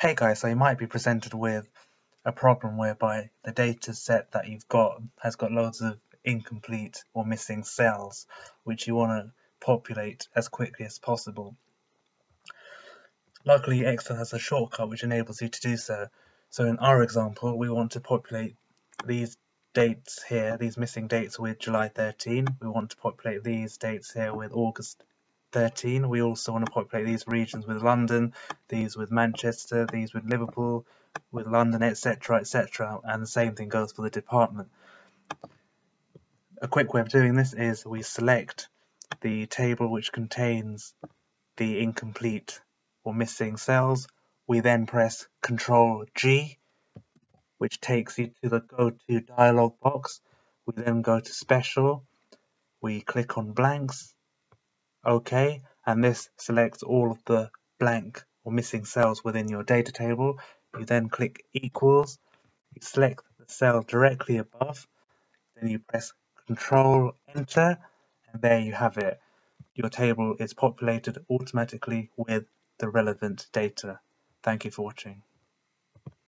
Hey guys, so you might be presented with a problem whereby the data set that you've got has got loads of incomplete or missing cells which you want to populate as quickly as possible. Luckily Excel has a shortcut which enables you to do so. So in our example we want to populate these dates here, these missing dates with July 13. We want to populate these dates here with August 13. We also want to populate these regions with London, these with Manchester, these with Liverpool, with London, etc., etc. And the same thing goes for the department. A quick way of doing this is we select the table which contains the incomplete or missing cells. We then press Control G, which takes you to the Go To dialog box. We then go to Special. We click on Blanks OK, and this selects all of the blank or missing cells within your data table. You then click equals, you select the cell directly above, then you press Control Enter, and there you have it. Your table is populated automatically with the relevant data. Thank you for watching.